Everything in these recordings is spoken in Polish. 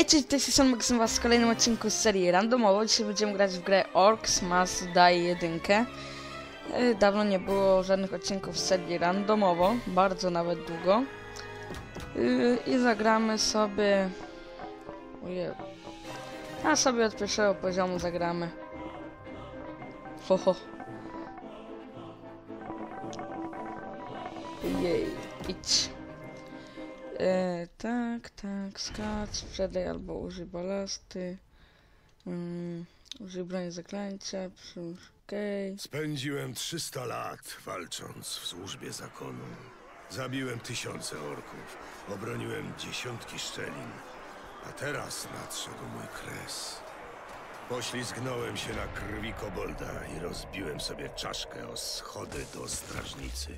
Hej, cześć, to jest Son Maxim w kolejnym odcinku z serii randomowo. Dzisiaj będziemy grać w grę Orcs Mass Die 1. E, Dawno nie było żadnych odcinków z serii randomowo, bardzo nawet długo. E, I zagramy sobie... Ojej. A sobie od pierwszego poziomu zagramy. Ho, ho. Jej, idź. E, tak, tak, skacz, sprzedaj albo użyj balasty. Mm, użyj broni zaklęcia, przyłóż okej. Spędziłem 300 lat walcząc w służbie zakonu. Zabiłem tysiące orków, obroniłem dziesiątki szczelin, a teraz nadszedł mój kres. Poślizgnąłem się na krwi kobolda i rozbiłem sobie czaszkę o schody do strażnicy.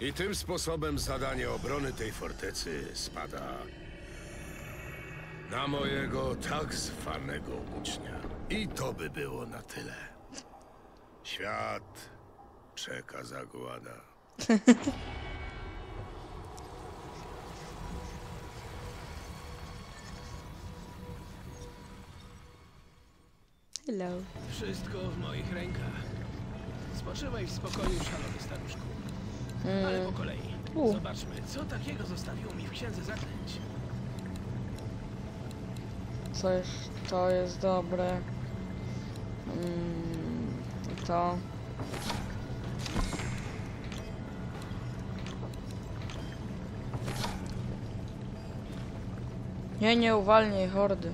I tym sposobem zadanie obrony tej fortecy spada na mojego tak zwanego ucznia. I to by było na tyle. Świat czeka zagłada. Hello. Wszystko w moich rękach. Spoczywaj w spokoju, szalony staruszku. Ale po kolei. U. Zobaczmy, co takiego zostawiło mi w księdze zaklęć. Co jest, to jest dobre. Mm, i to. Nie, nie uwalnij hordy.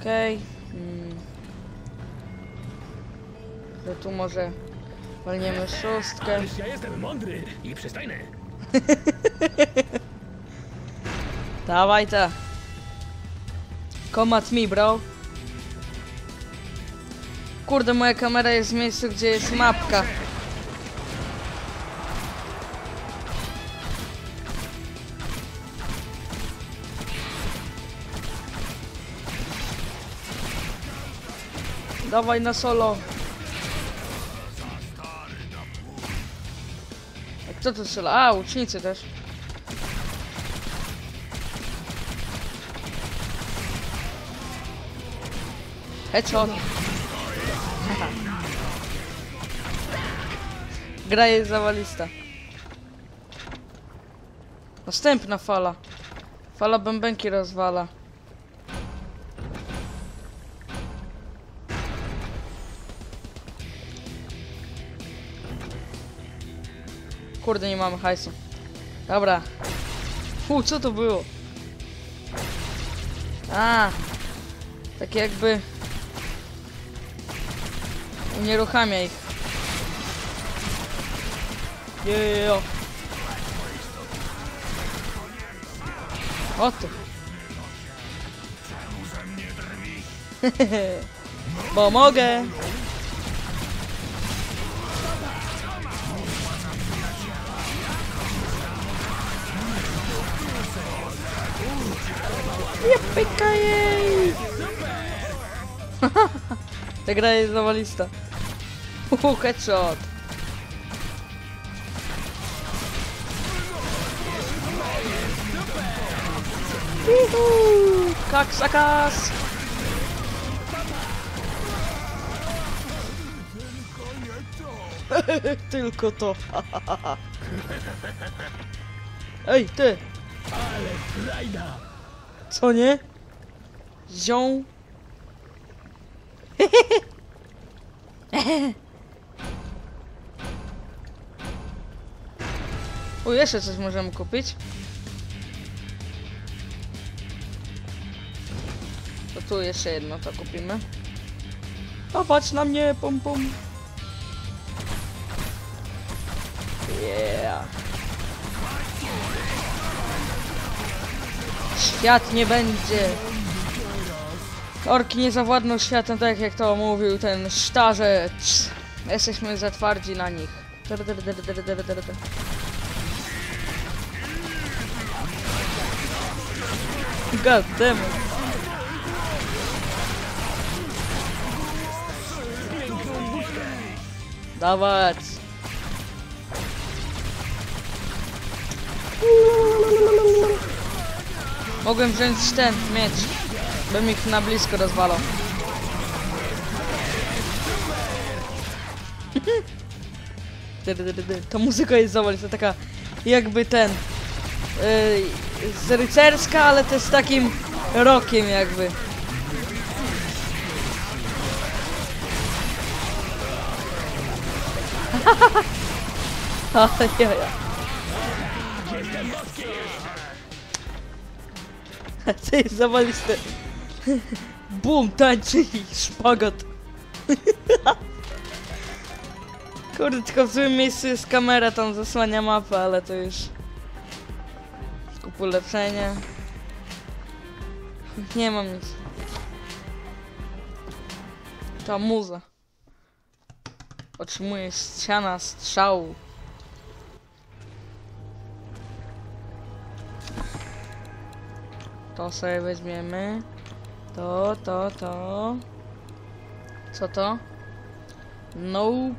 Okej. Mm. To tu może walniemy szóstkę. Ależ ja jestem mądry i przystojny. Dawaj te. Come at me, bro. Kurde, moja kamera jest w miejscu, gdzie jest mapka. Dawaj na solo. A kto tu strzela? A, ucznicy też. Headshot. Gra jest zawalista. Następna fala. Fala bębenki rozwala. Kurde, nie mamy hajsu. Dobra. U, co to było? A, tak jakby unieruchamia ich. Jejo. O tu. Bo mogę. Jepyka jej! Ta gra jest zawalista. Uhu, headshot. Juhu! Kaksakas! Tylko to. Ej, ty! Ale frajda! Co nie? Zią. O, jeszcze coś możemy kupić. To tu jeszcze jedno to kupimy. Popatrz na mnie, pum pum. Yeah. Świat nie będzie. Orki nie zawładną światem, tak jak to mówił ten starzec. Jesteśmy za twardzi na nich. God damn it. Dawać. Mogłem wziąć ten miecz. Bym ich na blisko rozwalał. Ta muzyka jest zobacz, to taka jakby ten yy, rycerska, ale też z takim rokiem jakby. Ajaja. To jest zawaliste. Bum, tańczy i szpagat. Kurde, tylko w złym miejscu jest kamera, tam zasłania mapę, ale to już... Kup ulepszenie. Nie mam nic. Ta muza. Otrzymuje ściana strzału. To sobie weźmiemy. To, to, to. Co to? Nope.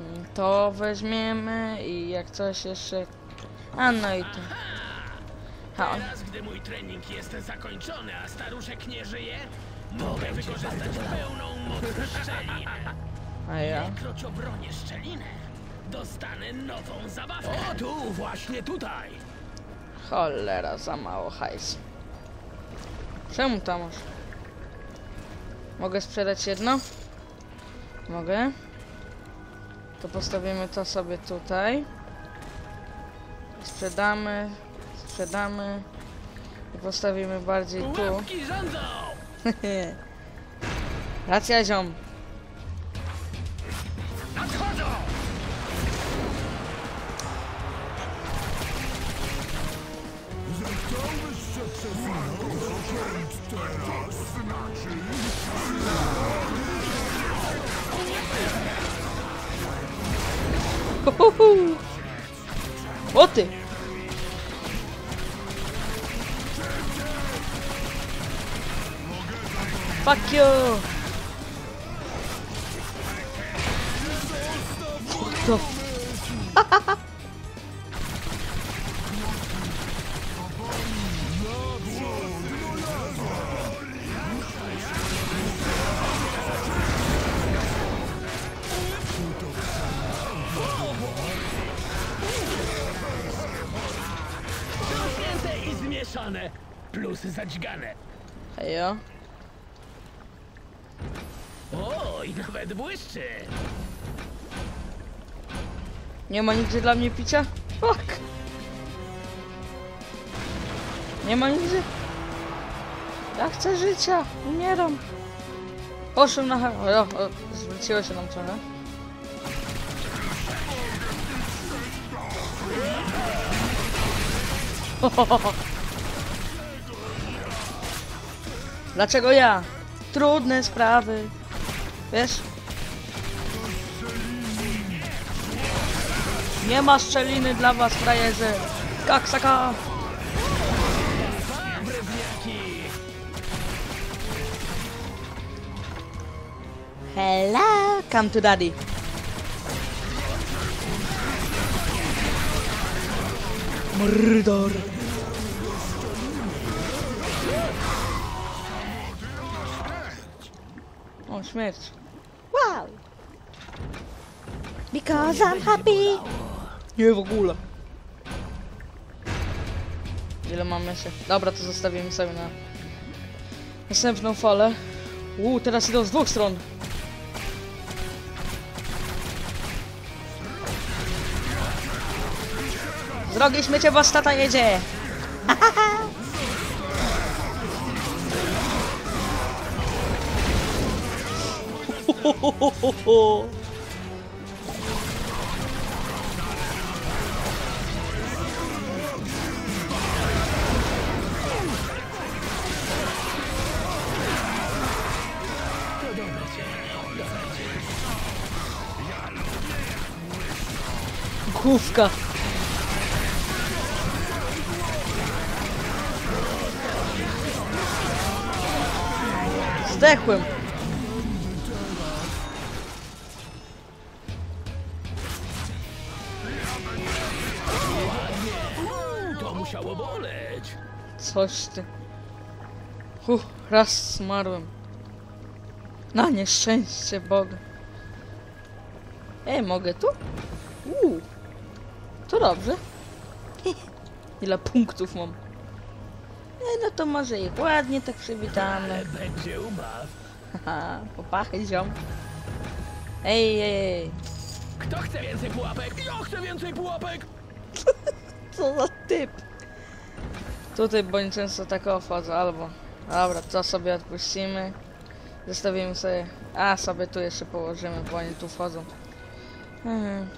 Mm, To weźmiemy i jak coś jeszcze... A no i to. Ha, Teraz, gdy mój trening jest zakończony, a staruszek nie żyje, mogę wykorzystać pełną moc szczelin. a ja? Kroć obronię szczelinę, dostanę nową zabawkę. O, tu, właśnie tutaj. Cholera, za mało hajs. Czemu to masz? Mogę sprzedać jedno? Mogę. To postawimy to sobie tutaj. Sprzedamy, sprzedamy. I postawimy bardziej tu. Racja ziom. Huhuhu. O ty! Fuck you! Co to? I nawet błyszczy. Nie ma nigdzie dla mnie picia? Fuck! Nie ma nigdzie? Ja chcę życia! Umieram! Poszłem na... O, o, zwróciło się nam czole. Dlaczego ja? Trudne sprawy. Wiesz? Nie ma szczeliny dla was, frajerzy! Kaksaka! Hello! Come to daddy. Mordor! O, śmierć. Wow! Because I'm happy! Nie w ogóle. Ile mamy się? Dobra, to zostawimy sobie na następną falę. Uuu, teraz idą z dwóch stron. Z drogi śmiecie, was tata jedzie! Хо-хо-хо-хо! Coś ty. Uff, raz zmarłem. Na nieszczęście Boga. Ej, mogę tu? Uuu. To dobrze. Ile punktów mam? Ej, no to może ich ładnie tak przywitamy. Będzie ubaw. Haha, popachy ziom. Ej, ej, ej. Kto chce więcej pułapek? Ja chcę więcej pułapek! Co za typ? Tutaj bądź często tak wchodzę, albo... Dobra, to sobie odpuścimy. Zostawimy sobie... A, sobie tu jeszcze położymy, bo oni tu wchodzą. Mhm.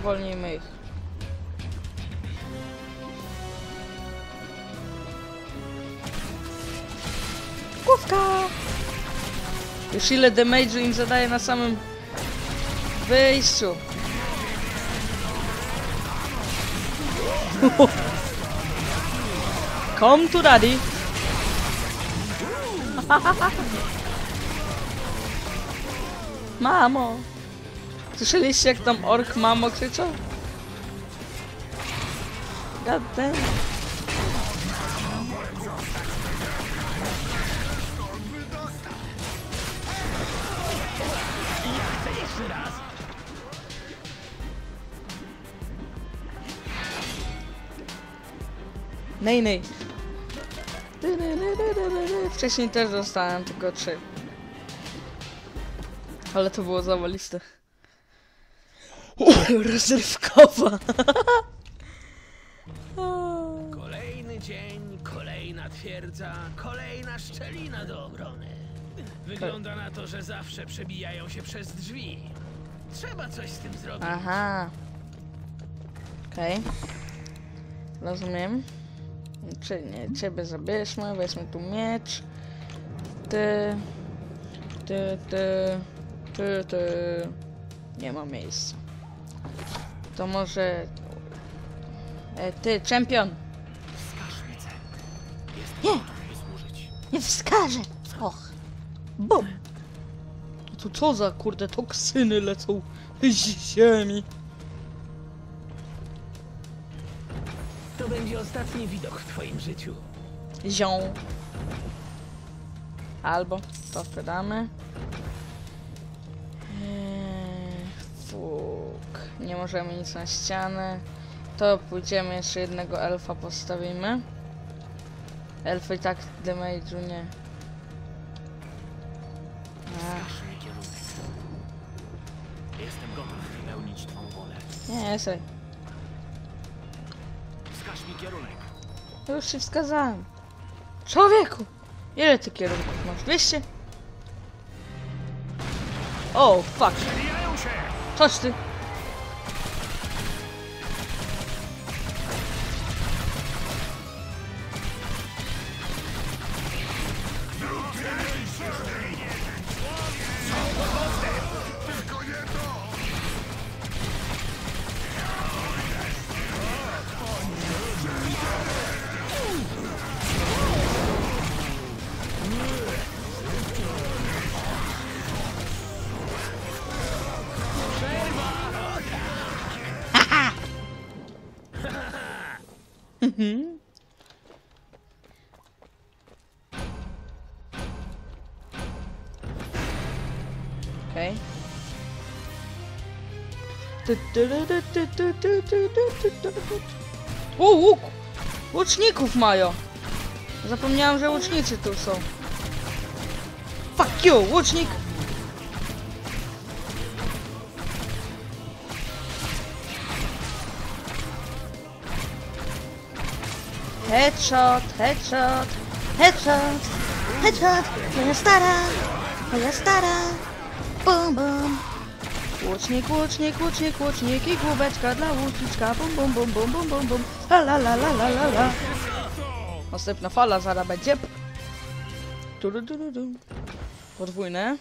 Uwolnijmy ich. Główka! Już ile damage'u im zadaje na samym wyjściu. Come to daddy. Mamo. Słyszeliście jak tam ork mamo krzyczał? God damn. Nej, nej. Wcześniej też dostałem tylko trzy. Ale to było zawaliste. Rozrywkowa. Kolejny dzień, kolejna twierdza, kolejna szczelina do obrony. Wygląda na to, że zawsze przebijają się przez drzwi. Trzeba coś z tym zrobić. Aha. Okej. Rozumiem. Czy nie, ciebie zabierzmy, weźmy tu miecz. Ty. Ty, ty. Ty, ty. Nie ma miejsca. To może... E, ty, czempion! Nie! Nie wskażę! Och! Bum! To co za kurde toksyny lecą z ziemi? Będzie ostatni widok w twoim życiu. Zią. Albo to sprzedamy. Eee, Fuk. Nie możemy nic na ścianę. To pójdziemy jeszcze jednego elfa postawimy. Elfy i tak damage'u nie. Jestem gotów wypełnić twą wolę. nie, jestem. Mi kierunek. Już ci wskazałem. Człowieku! Ile ty kierunków masz? 200? O, fuck. Przebijają się! Chodź ty. Okej. Mhm. Okej. Okay. O, łuk! Łuczników mają! Zapomniałem, że łucznicy tu są. Fuck you, łucznik! Headshot, headshot, headshot, headshot, moja stara, moja stara, bum bum. Łucznik, łucznik, łucznik, łucznik i główeczka dla łuczniczka, bum bum bum bum bum bum bum, la la la la la la. Następna fala zaraz będzie. Podwójne.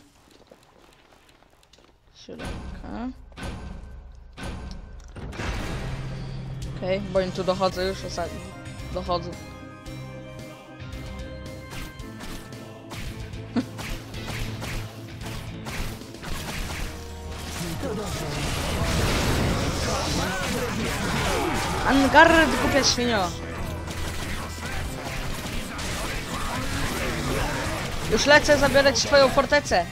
Siódemka. Okej, bo im tu dochodzę już ostatnio. Dochodzą. Angard, głupia świnio. Już lecę zabierać swoją fortecę.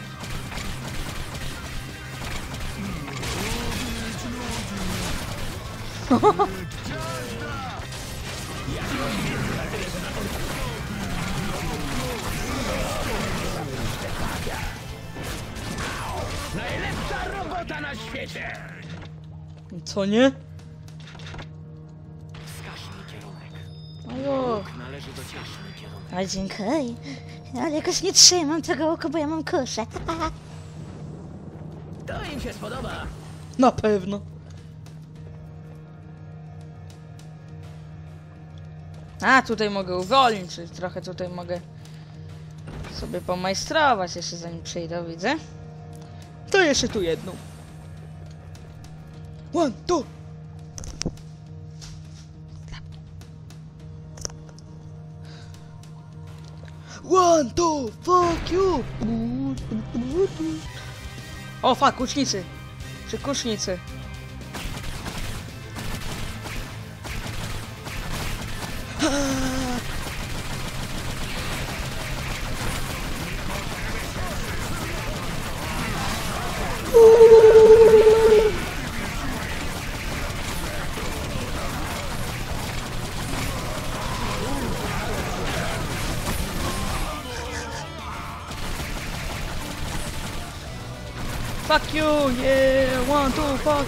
Najlepsza robota na świecie! Co nie? Wskaż mi kierunek. Ojo. Należy do ciebie kierunek. O, dziękuję. Ale jakoś nie trzymam tego oko, bo ja mam kuszę. To im się spodoba. Na pewno. A, tutaj mogę uwolnić, czyli trochę tutaj mogę sobie pomajstrować jeszcze zanim przyjdę, widzę. To jeszcze tu jedną. One, two. One, two, fuck you. O, fuck, kucznicy. Czy kusznicy?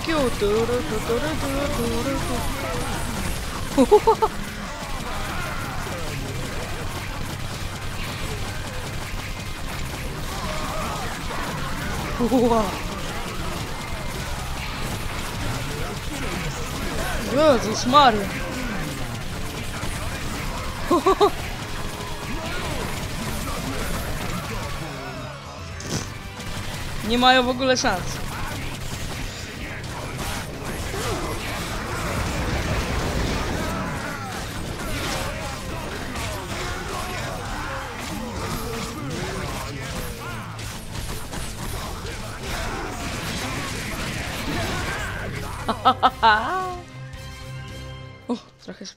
cute. Wow. Jezus Mary. Nie mają w ogóle szans.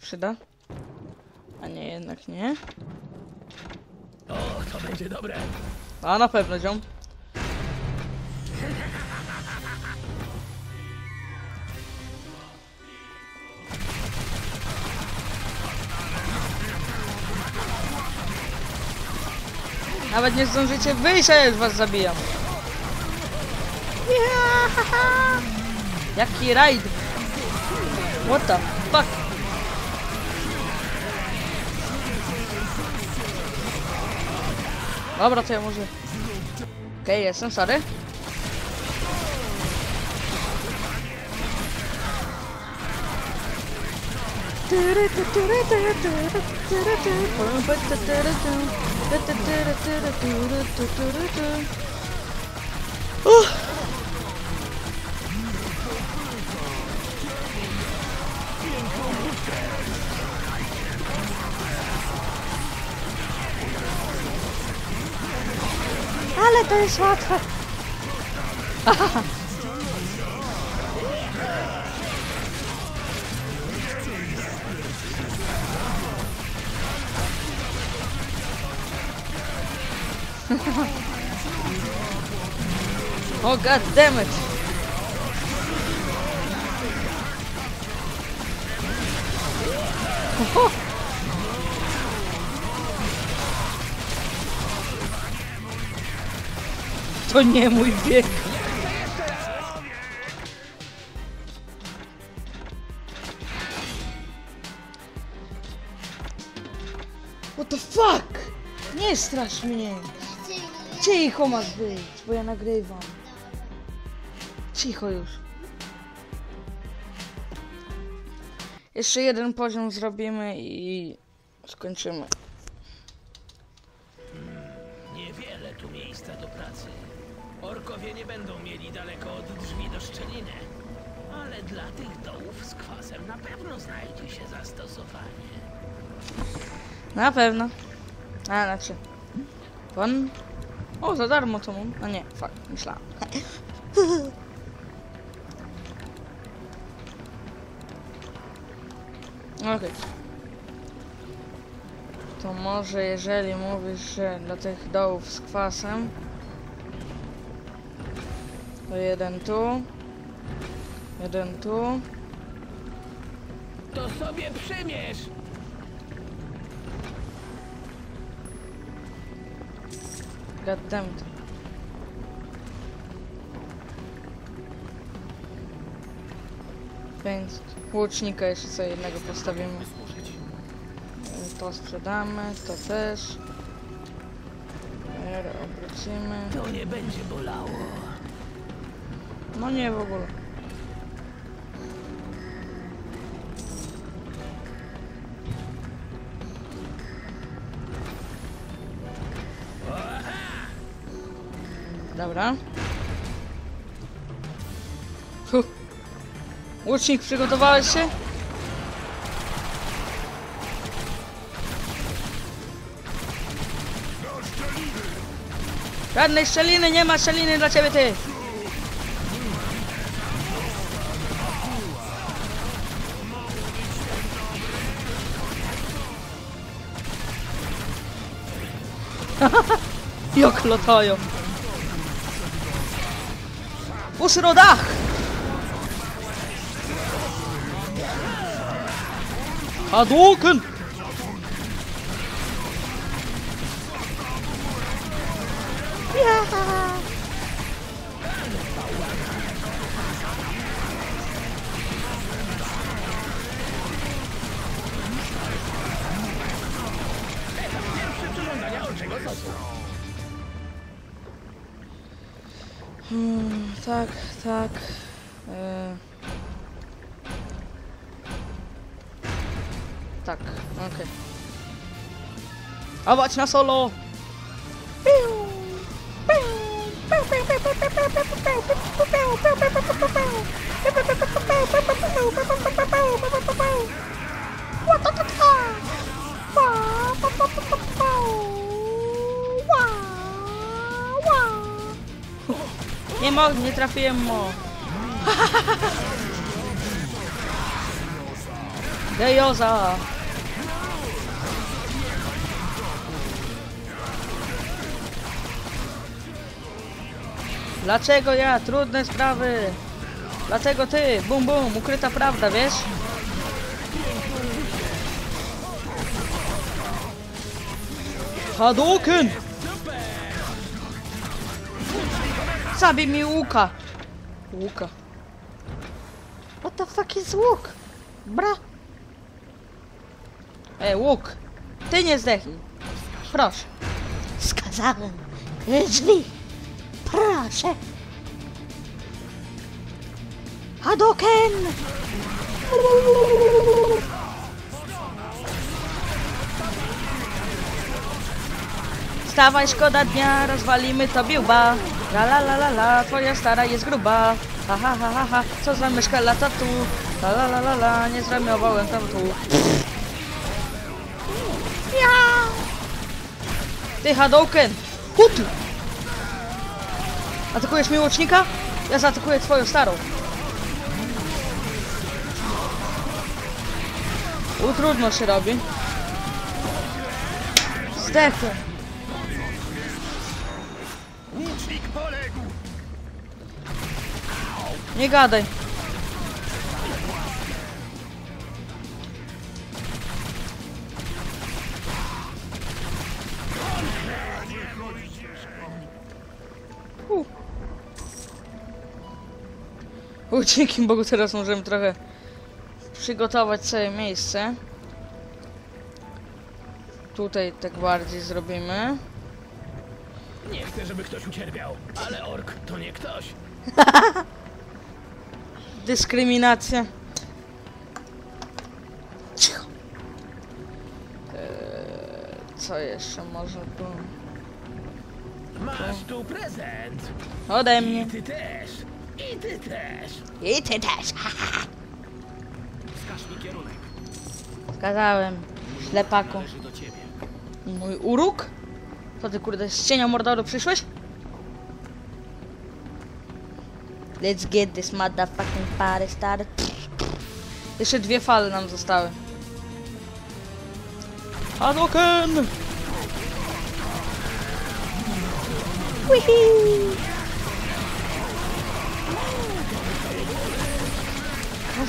Przyda. A nie, jednak nie. O, to będzie dobre. A na pewno, ziom. Nawet nie zdążycie wyjść, a ja już was zabijam. Jaki rajd? What the fuck? Abraçaemos. Eh. Ok, sen sarı. Uh. this water! oh god damn it! Oh. To nie mój bieg. What the fuck? Nie strasz mnie. Cicho masz być, bo ja nagrywam. Cicho już. Jeszcze jeden poziom zrobimy i skończymy. Nie będą mieli daleko od drzwi do szczeliny. Ale dla tych dołów z kwasem na pewno znajdzie się zastosowanie. Na pewno. A, znaczy. Pan. O, za darmo to mam. A nie, fuck, myślałem. Okej. To może jeżeli mówisz, że dla tych dołów z kwasem to jeden tu jeden tu To sobie przymierz! Goddammit. Więc łucznika jeszcze sobie jednego postawimy. To sprzedamy, to też. Obrócimy. To nie będzie bolało. No nie w ogóle. Dobra. Huh. Łucznik, przygotowałeś się? Żadnej szczeliny, nie ma szczeliny dla ciebie, ty! Jak latają. Po środach! Hadouken! Hmm, Awać na solo! Nie mogę, nie trafiłem mu. Gejoza! Dlaczego ja? Trudne sprawy. Dlaczego ty? Bum bum, ukryta prawda, wiesz? Hadouken! Zabij mi łuka! Łuka. What the fuck is łuk? Bra. E, łuk! Ty nie zdechnij. Proszę. Skazałem. Drzwi. Proszę. Hadoken! Stawaj, szkoda dnia, rozwalimy to biłba. La la la la la, twoja stara jest gruba. Ha ha ha ha ha, co za myszka lata tu. La la la la la, nie zramiowałem tam tu. Ja! Ty Hadouken! Hut! Atakujesz mi łucznika? Ja zaatakuję twoją starą. U, trudno się robi. Zdechłem. Nie gadaj. U, dzięki Bogu teraz możemy trochę przygotować sobie miejsce. Tutaj tak bardziej zrobimy. Nie chcę, żeby ktoś ucierpiał, ale ork to nie ktoś. Dyskryminacja. Cicho. Eee, co jeszcze może tu? Masz tu prezent. Ode I mnie. ty też. I ty też. I ty też. Wskaż mi kierunek. Skazałem. Ślepaku. Mój uruk? Co ty kurde, z cienia Mordoru przyszłeś? Let's get this motherfucking party started. Jeszcze dwie fale nam zostały. Hadouken! Wihi!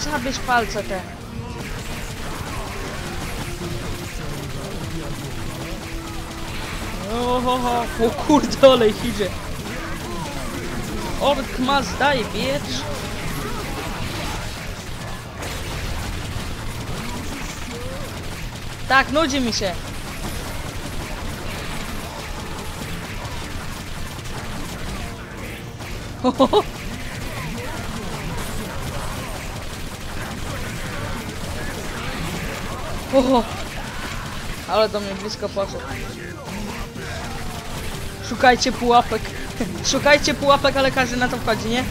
Zabierz palce te. Ohoho, o kurde, olej idzie. Ork must die, bitch. Tak, nudzi mi się. Hohoho. Oho. Ale do mnie blisko poszedł. Szukajcie pułapek. Szukajcie pułapek, ale każdy na to wchodzi, nie?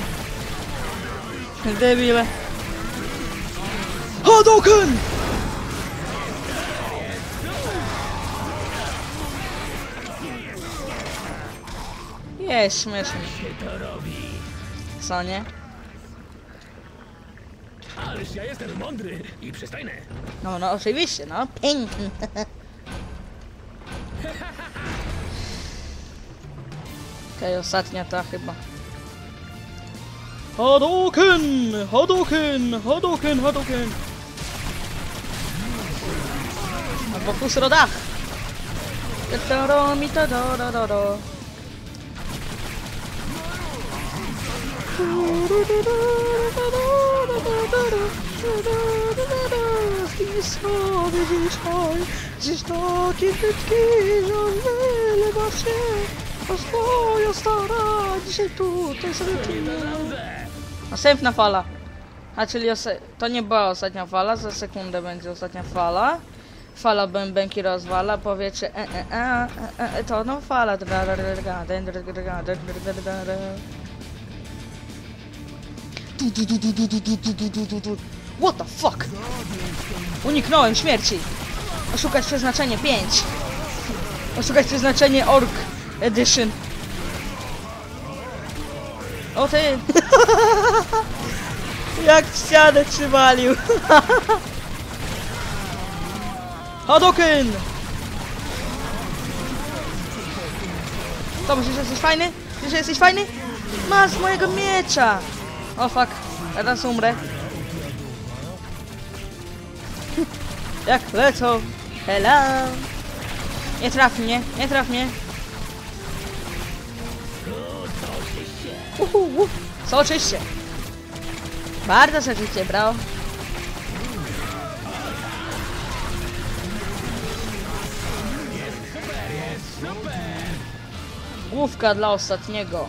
Debile. Hadouken! Jest robi. Co nie? Ależ ja jestem mądry i przystojny. No, no, oczywiście, no. Piękny. Okej, ostatnia ta chyba. Hadouken! Hadouken! Hadouken! Hadouken! Albo kusrodach! Mi to I sobie dzisiaj Dziś takie kytki, że wylewa się A swoja stara dzisiaj tutaj sobie. Następna fala. A czyli to nie była ostatnia fala, za sekundę będzie ostatnia fala. Fala bębenki rozwala, powiecie e, e, e, e, e, to no fala. What the fuck? Uniknąłem śmierci. Oszukać przeznaczenie 5. Oszukać przeznaczenie Ork Edition. O ty! Jak w ścianę przywalił! Hadouken! To myślisz, że jesteś fajny? Myślisz, że jesteś fajny? Masz mojego miecza! O fuck, teraz umrę. Jak lecą! Hello! Nie traf mnie, nie traf mnie! Uhu, uhu. Soczyście! Bardzo soczyście, bro. Główka dla ostatniego.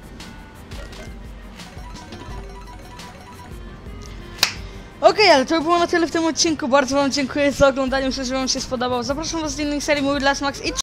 Okej, ale to było na tyle w tym odcinku. Bardzo wam dziękuję za oglądanie. Myślę, że wam się spodobał. Zapraszam was do innych serii. Mój Las Max i